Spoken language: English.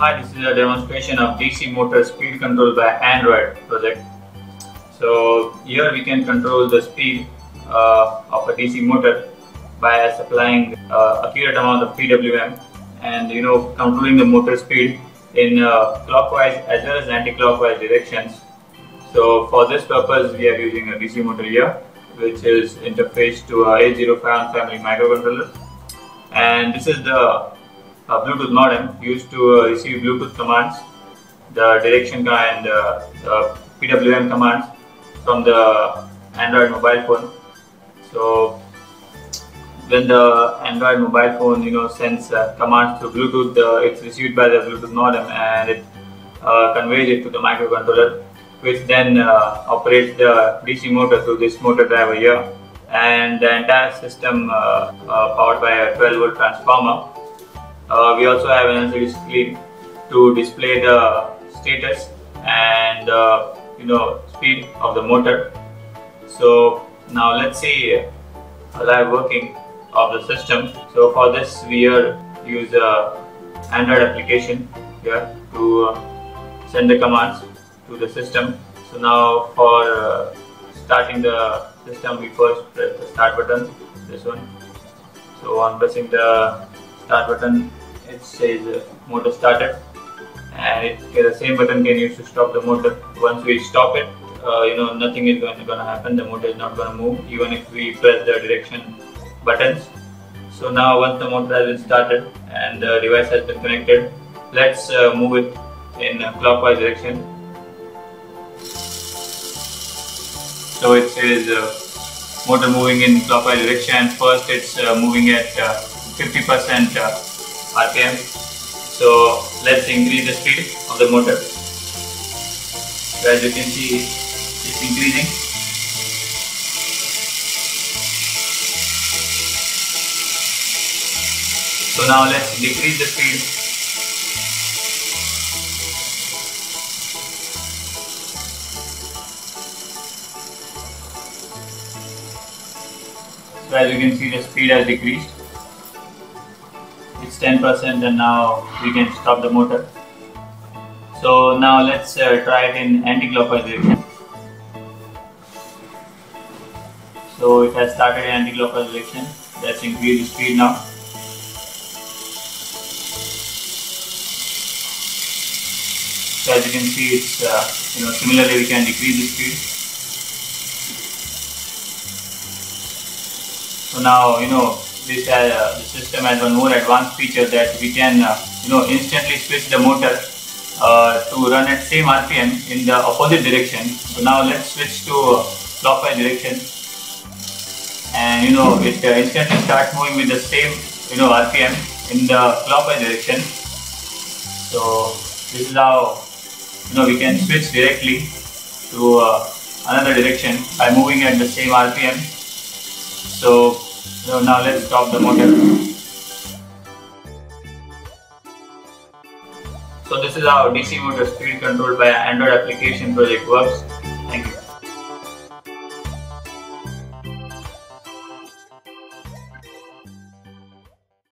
Hi, this is a demonstration of DC motor speed control by Android project. So here we can control the speed uh, of a DC motor by supplying uh, accurate amount of PWM and you know controlling the motor speed in uh, clockwise as well as anti-clockwise directions. So for this purpose we are using a DC motor here which is interfaced to a 8051 family microcontroller and this is the uh, Bluetooth modem used to uh, receive Bluetooth commands, the direction and uh, PWM commands from the Android mobile phone. So when the Android mobile phone you know sends uh, commands through Bluetooth, uh, it's received by the Bluetooth modem and it uh, conveys it to the microcontroller, which then operates the DC motor through this motor driver here, and the entire system powered by a 12 volt transformer uh, we also have an LCD screen to display the status and uh, you know speed of the motor. So now let's see a live working of the system. So for this we are use a Android application here to uh, send the commands to the system. So now for uh, starting the system we first press the start button, this one. So on pressing the start button it says uh, motor started. And it, the same button can use to stop the motor. Once we stop it uh, you know nothing is going, going to happen. The motor is not going to move even if we press the direction buttons. So now once the motor has been started and the device has been connected let's uh, move it in clockwise direction. So it says uh, motor moving in clockwise direction. First it's uh, moving at 50% uh, RPM. So let's increase the speed of the motor. So as you can see, it's increasing. So now let's decrease the speed. So as you can see the speed has decreased 10% and now we can stop the motor. So now let's uh, try it in anti-clockwise direction. So it has started in anti-clockwise direction. Let's increase the speed now. So as you can see, it's uh, you know similarly we can decrease the speed. So now you know this uh, the system has one more advanced feature that we can uh, you know instantly switch the motor uh, to run at same RPM in the opposite direction. So now let's switch to clockwise direction and you know it uh, instantly starts moving with the same you know RPM in the clockwise direction. So this is how you know we can switch directly to uh, another direction by moving at the same RPM. So so now let's stop the motor. So this is how DC motor speed control by Android application project works.